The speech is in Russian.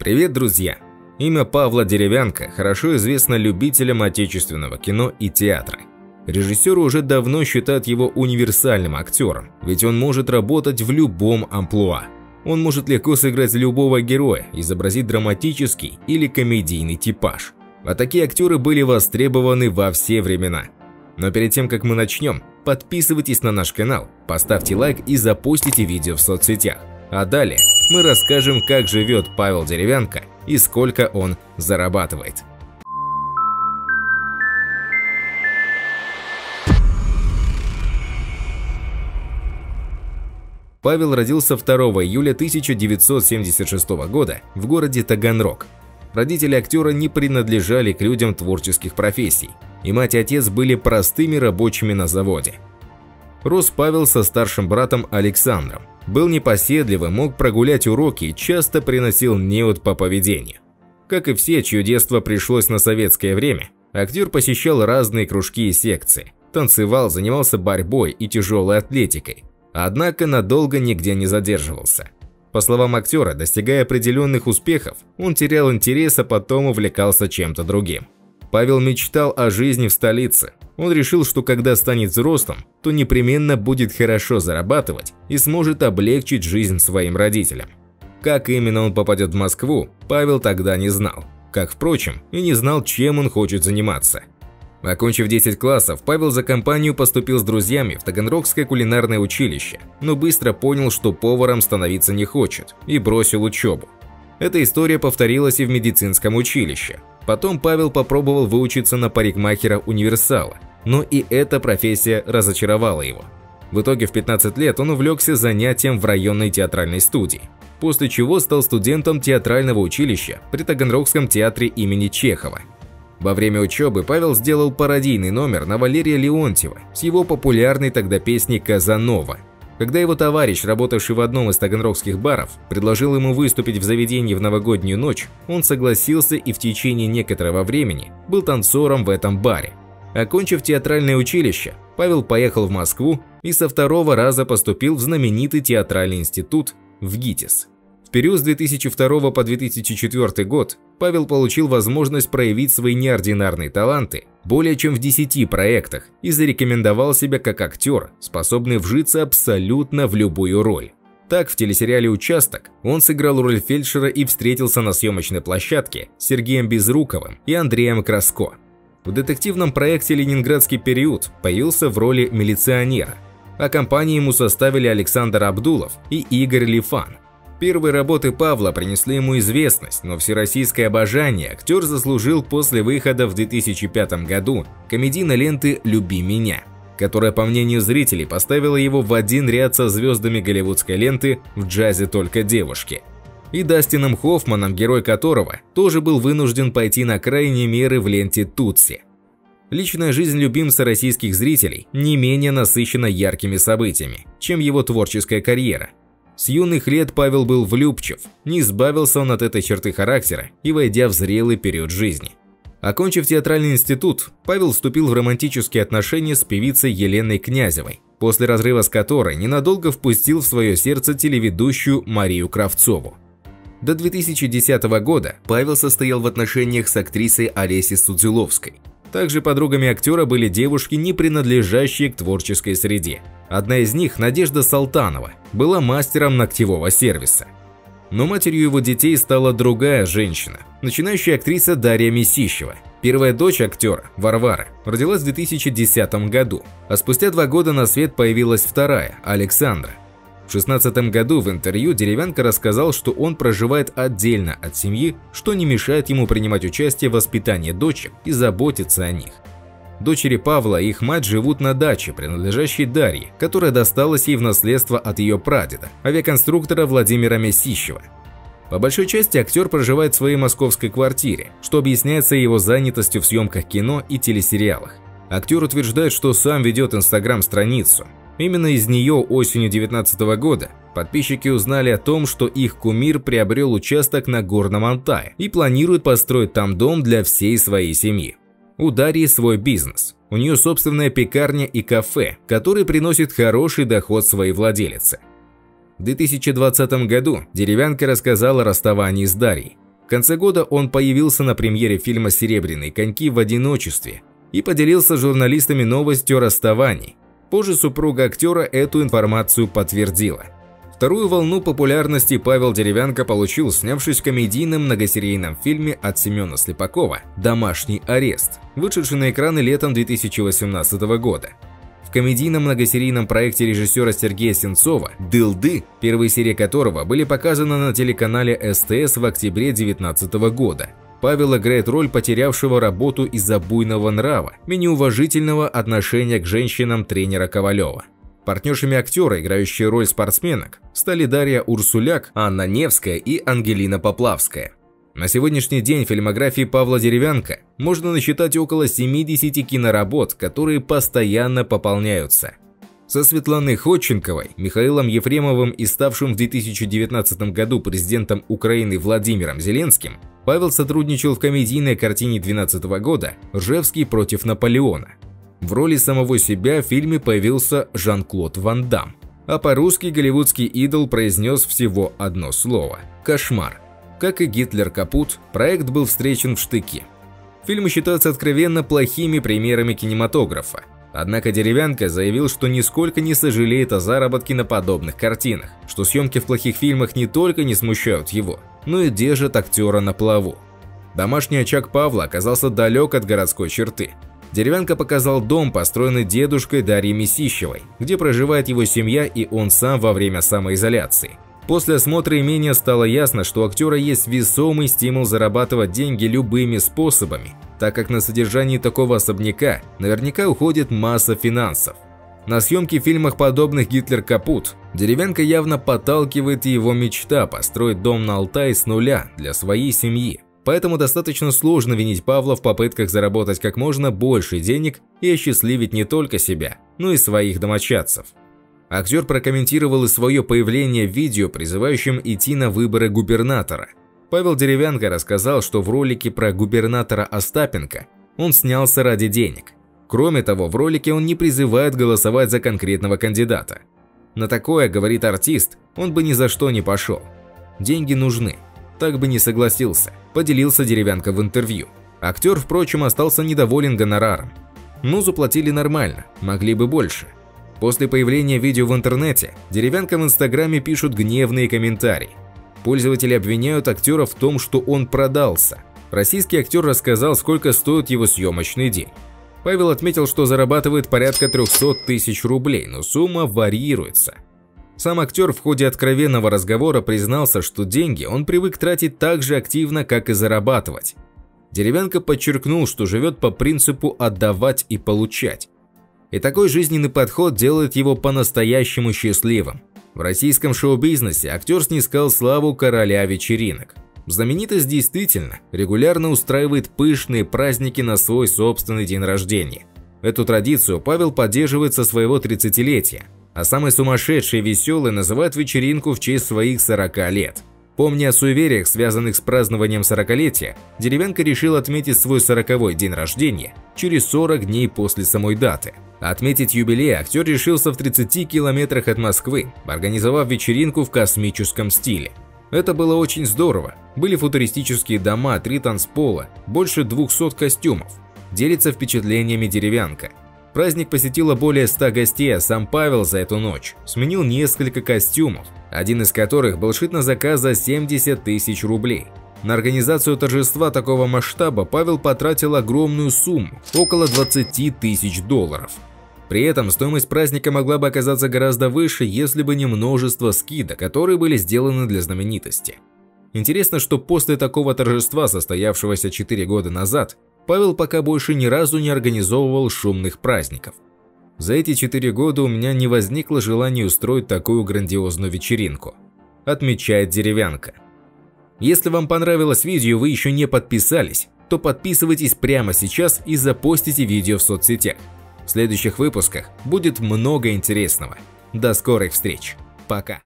Привет, друзья! Имя Павла Деревянко хорошо известно любителям отечественного кино и театра. Режиссеры уже давно считают его универсальным актером, ведь он может работать в любом амплуа. Он может легко сыграть любого героя, изобразить драматический или комедийный типаж. А такие актеры были востребованы во все времена. Но перед тем, как мы начнем, подписывайтесь на наш канал, поставьте лайк и запустите видео в соцсетях. А далее мы расскажем, как живет Павел Деревянко и сколько он зарабатывает. Павел родился 2 июля 1976 года в городе Таганрог. Родители актера не принадлежали к людям творческих профессий, и мать и отец были простыми рабочими на заводе. Рос Павел со старшим братом Александром. Был непоседливым, мог прогулять уроки и часто приносил неуд по поведению. Как и все, чье детство пришлось на советское время, актер посещал разные кружки и секции, танцевал, занимался борьбой и тяжелой атлетикой, однако надолго нигде не задерживался. По словам актера, достигая определенных успехов, он терял интерес, а потом увлекался чем-то другим. Павел мечтал о жизни в столице. Он решил, что когда станет взрослым, то непременно будет хорошо зарабатывать и сможет облегчить жизнь своим родителям. Как именно он попадет в Москву, Павел тогда не знал. Как, впрочем, и не знал, чем он хочет заниматься. Окончив 10 классов, Павел за компанию поступил с друзьями в Таганрогское кулинарное училище, но быстро понял, что поваром становиться не хочет, и бросил учебу. Эта история повторилась и в медицинском училище. Потом Павел попробовал выучиться на парикмахера универсала, но и эта профессия разочаровала его. В итоге в 15 лет он увлекся занятием в районной театральной студии, после чего стал студентом театрального училища при Таганрогском театре имени Чехова. Во время учебы Павел сделал пародийный номер на Валерия Леонтьева с его популярной тогда песней «Казанова», когда его товарищ, работавший в одном из таганрогских баров, предложил ему выступить в заведении в новогоднюю ночь, он согласился и в течение некоторого времени был танцором в этом баре. Окончив театральное училище, Павел поехал в Москву и со второго раза поступил в знаменитый театральный институт в ГИТИС. В период с 2002 по 2004 год Павел получил возможность проявить свои неординарные таланты более чем в 10 проектах и зарекомендовал себя как актер, способный вжиться абсолютно в любую роль. Так, в телесериале «Участок» он сыграл роль фельдшера и встретился на съемочной площадке с Сергеем Безруковым и Андреем Краско. В детективном проекте «Ленинградский период» появился в роли милиционера, а компании ему составили Александр Абдулов и Игорь Лифан. Первые работы Павла принесли ему известность, но всероссийское обожание актер заслужил после выхода в 2005 году комедийной ленты «Люби меня», которая, по мнению зрителей, поставила его в один ряд со звездами голливудской ленты «В джазе только девушки». И Дастином Хоффманом, герой которого тоже был вынужден пойти на крайние меры в ленте «Тутси». Личная жизнь любимца российских зрителей не менее насыщена яркими событиями, чем его творческая карьера – с юных лет Павел был влюбчив, не избавился он от этой черты характера и войдя в зрелый период жизни. Окончив театральный институт, Павел вступил в романтические отношения с певицей Еленой Князевой, после разрыва с которой ненадолго впустил в свое сердце телеведущую Марию Кравцову. До 2010 года Павел состоял в отношениях с актрисой Олесей Судзиловской. Также подругами актера были девушки, не принадлежащие к творческой среде. Одна из них, Надежда Салтанова, была мастером ногтевого сервиса. Но матерью его детей стала другая женщина, начинающая актриса Дарья Месищева. Первая дочь актера, Варвара, родилась в 2010 году, а спустя два года на свет появилась вторая, Александра. В 2016 году в интервью Деревянко рассказал, что он проживает отдельно от семьи, что не мешает ему принимать участие в воспитании дочек и заботиться о них. Дочери Павла и их мать живут на даче, принадлежащей Дарье, которая досталась ей в наследство от ее прадеда, авиаконструктора Владимира Месищева. По большой части актер проживает в своей московской квартире, что объясняется его занятостью в съемках кино и телесериалах. Актер утверждает, что сам ведет инстаграм-страницу, Именно из нее осенью 2019 года подписчики узнали о том, что их кумир приобрел участок на Горном Алтае и планирует построить там дом для всей своей семьи. У Дарьи свой бизнес. У нее собственная пекарня и кафе, который приносит хороший доход своей владелице. В 2020 году Деревянка рассказала о расставании с Дарьей. конце года он появился на премьере фильма «Серебряные коньки» в одиночестве и поделился с журналистами новостью о расставании. Позже супруга актера эту информацию подтвердила. Вторую волну популярности Павел Деревянко получил, снявшись в комедийном многосерийном фильме от Семена Слепакова «Домашний арест», вышедший на экраны летом 2018 года. В комедийном многосерийном проекте режиссера Сергея Сенцова «Дылды», первые серии которого были показаны на телеканале СТС в октябре 2019 года, Павел играет роль потерявшего работу из-за буйного нрава и неуважительного отношения к женщинам тренера Ковалева. Партнершами актера, играющие роль спортсменок, стали Дарья Урсуляк, Анна Невская и Ангелина Поплавская. На сегодняшний день в фильмографии Павла Деревянко можно насчитать около 70 киноработ, которые постоянно пополняются. Со Светланой Ходченковой, Михаилом Ефремовым и ставшим в 2019 году президентом Украины Владимиром Зеленским Павел сотрудничал в комедийной картине 2012 года «Ржевский против Наполеона». В роли самого себя в фильме появился Жан-Клод Ван Дам, а по-русски голливудский идол произнес всего одно слово – «Кошмар». Как и Гитлер Капут, проект был встречен в штыки. Фильмы считаются откровенно плохими примерами кинематографа. Однако Деревянко заявил, что нисколько не сожалеет о заработке на подобных картинах, что съемки в плохих фильмах не только не смущают его, но и держат актера на плаву. Домашний очаг Павла оказался далек от городской черты. Деревянко показал дом, построенный дедушкой Дарьей Месищевой, где проживает его семья и он сам во время самоизоляции. После осмотра имения стало ясно, что у актера есть весомый стимул зарабатывать деньги любыми способами, так как на содержании такого особняка наверняка уходит масса финансов. На съемки в фильмах подобных «Гитлер капут» Деревянко явно подталкивает его мечта построить дом на Алтае с нуля для своей семьи. Поэтому достаточно сложно винить Павла в попытках заработать как можно больше денег и осчастливить не только себя, но и своих домочадцев. Актер прокомментировал и свое появление в видео, призывающем идти на выборы губернатора. Павел Деревянко рассказал, что в ролике про губернатора Остапенко он снялся ради денег. Кроме того, в ролике он не призывает голосовать за конкретного кандидата. На такое, говорит артист, он бы ни за что не пошел. Деньги нужны. Так бы не согласился, поделился Деревянко в интервью. Актер, впрочем, остался недоволен гонораром. Ну, заплатили нормально, могли бы больше. После появления видео в интернете, деревянка в инстаграме пишут гневные комментарии. Пользователи обвиняют актера в том, что он продался. Российский актер рассказал, сколько стоит его съемочный день. Павел отметил, что зарабатывает порядка 300 тысяч рублей, но сумма варьируется. Сам актер в ходе откровенного разговора признался, что деньги он привык тратить так же активно, как и зарабатывать. Деревянко подчеркнул, что живет по принципу «отдавать и получать». И такой жизненный подход делает его по-настоящему счастливым. В российском шоу-бизнесе актер снискал славу короля вечеринок. Знаменитость действительно регулярно устраивает пышные праздники на свой собственный день рождения. Эту традицию Павел поддерживает со своего 30-летия, а самый сумасшедший и веселый называют вечеринку в честь своих 40 лет. Помня о суевериях, связанных с празднованием 40-летия, деревянка решил отметить свой 40-й день рождения через 40 дней после самой даты – Отметить юбилей актер решился в 30 километрах от Москвы, организовав вечеринку в космическом стиле. Это было очень здорово. Были футуристические дома, три танцпола, больше 200 костюмов. Делится впечатлениями деревянка. Праздник посетило более 100 гостей, а сам Павел за эту ночь сменил несколько костюмов, один из которых был шит на заказ за 70 тысяч рублей. На организацию торжества такого масштаба Павел потратил огромную сумму – около 20 тысяч долларов. При этом стоимость праздника могла бы оказаться гораздо выше, если бы не множество скидок, которые были сделаны для знаменитости. Интересно, что после такого торжества, состоявшегося 4 года назад, Павел пока больше ни разу не организовывал шумных праздников. За эти 4 года у меня не возникло желания устроить такую грандиозную вечеринку, отмечает Деревянка. Если вам понравилось видео и вы еще не подписались, то подписывайтесь прямо сейчас и запостите видео в соцсетях. В следующих выпусках будет много интересного. До скорых встреч. Пока.